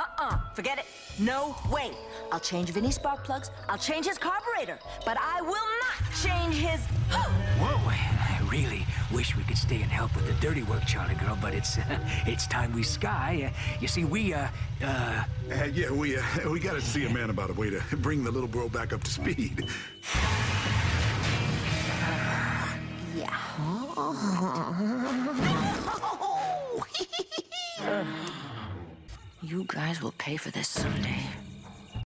Uh-uh. Forget it. No way. I'll change Vinnie's spark plugs. I'll change his carburetor. But I will not change his... Whoa, I really wish we could stay and help with the dirty work, Charlie girl, but it's uh, it's time we sky. Uh, you see, we, uh, uh... Uh, yeah, we, uh, we gotta see a man about a way to bring the little bro back up to speed. Yeah. You guys will pay for this someday.